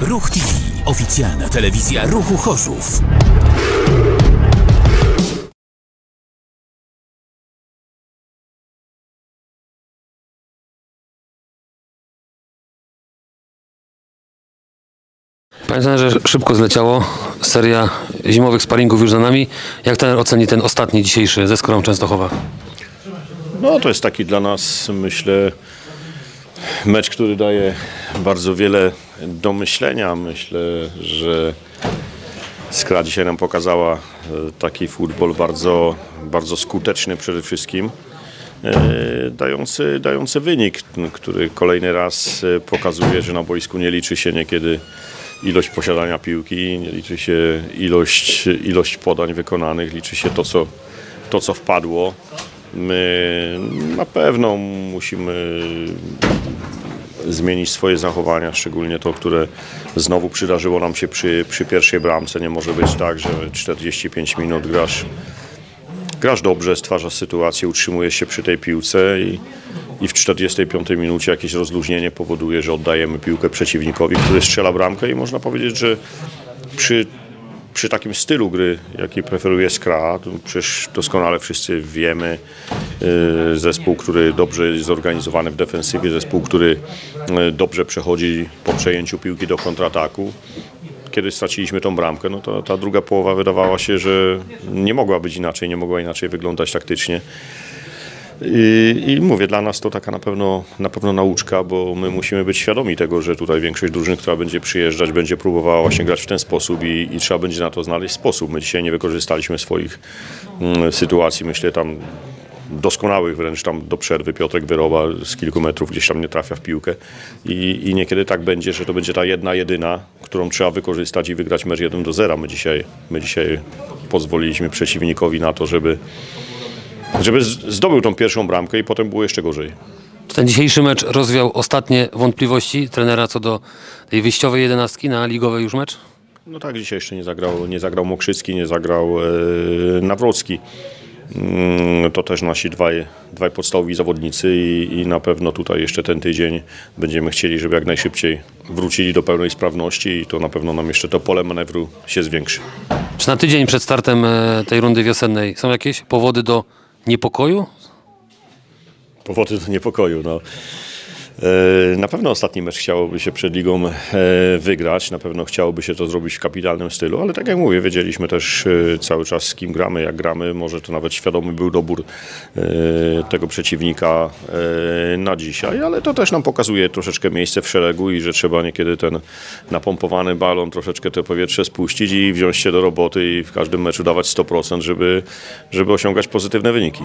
Ruch TV. Oficjalna telewizja Ruchu Chorzów. Panie trenerze, szybko zleciało. Seria zimowych sparingów już za nami. Jak trener oceni ten ostatni dzisiejszy ze Skorą Częstochowa? No to jest taki dla nas, myślę, mecz, który daje bardzo wiele do myślenia. Myślę, że Skra dzisiaj nam pokazała e, taki futbol bardzo, bardzo skuteczny przede wszystkim. e, Dający, dający wynik, który kolejny raz e, pokazuje, że na boisku nie liczy się niekiedy ilość posiadania piłki, nie liczy się ilość, ilość podań wykonanych, liczy się to, co, to, co wpadło. My na pewno musimy zmienić swoje zachowania, szczególnie to, które znowu przydarzyło nam się przy, przy pierwszej bramce. Nie może być tak, że 45 minut grasz, grasz dobrze, stwarzasz sytuację, utrzymujesz się przy tej piłce i, i w 45 minucie jakieś rozluźnienie powoduje, że oddajemy piłkę przeciwnikowi, który strzela bramkę i można powiedzieć, że przy przy takim stylu gry, jaki preferuje Skra, przecież doskonale wszyscy wiemy, zespół, który dobrze jest zorganizowany w defensywie, zespół, który y, dobrze przechodzi po przejęciu piłki do kontrataku. Kiedy straciliśmy tą bramkę, no to ta druga połowa wydawała się, że nie mogła być inaczej, nie mogła inaczej wyglądać taktycznie. I, I mówię, dla nas to taka na pewno, na pewno nauczka, bo my musimy być świadomi tego, że tutaj większość drużyn, która będzie przyjeżdżać, będzie próbowała właśnie grać w ten sposób i, i trzeba będzie na to znaleźć sposób. My dzisiaj nie wykorzystaliśmy swoich mm, sytuacji, myślę tam doskonałych wręcz tam do przerwy Piotrek Wyroba z kilku metrów gdzieś tam nie trafia w piłkę i, i niekiedy tak będzie, że to będzie ta jedna jedyna, którą trzeba wykorzystać i wygrać mecz 1 do 0. My dzisiaj, my dzisiaj pozwoliliśmy przeciwnikowi na to, żeby żeby zdobył tą pierwszą bramkę i potem było jeszcze gorzej. Ten dzisiejszy mecz rozwiał ostatnie wątpliwości trenera co do tej wyjściowej jedenastki na ligowy już mecz? No tak, dzisiaj jeszcze nie zagrał, nie zagrał Mokrzycki, nie zagrał e, Nawrocki. Mm, To też nasi dwaj, dwaj podstawowi zawodnicy i, i na pewno tutaj jeszcze ten tydzień będziemy chcieli, żeby jak najszybciej wrócili do pełnej sprawności i to na pewno nam jeszcze to pole manewru się zwiększy. Czy na tydzień przed startem e, tej rundy wiosennej są jakieś powody do niepokoju? powody do niepokoju. No. E, Na pewno ostatni mecz chciałoby się przed ligą e, wygrać, na pewno chciałoby się to zrobić w kapitalnym stylu, ale tak jak mówię, wiedzieliśmy też e, cały czas z kim gramy, jak gramy, może to nawet świadomy był dobór tego przeciwnika na dzisiaj, ale to też nam pokazuje troszeczkę miejsce w szeregu i że trzeba niekiedy ten napompowany balon, troszeczkę to powietrze spuścić i wziąć się do roboty i w każdym meczu dawać 100%, żeby, żeby osiągać pozytywne wyniki.